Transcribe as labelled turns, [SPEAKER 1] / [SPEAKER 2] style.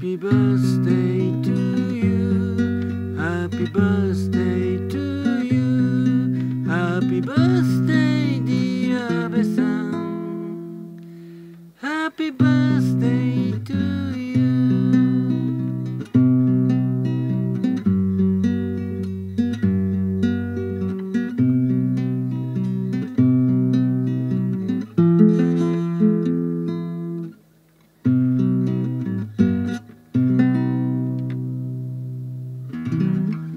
[SPEAKER 1] Happy birthday to you. Happy birthday to you. Happy birthday, dear Abe-san. Happy birthday. Mm-hmm.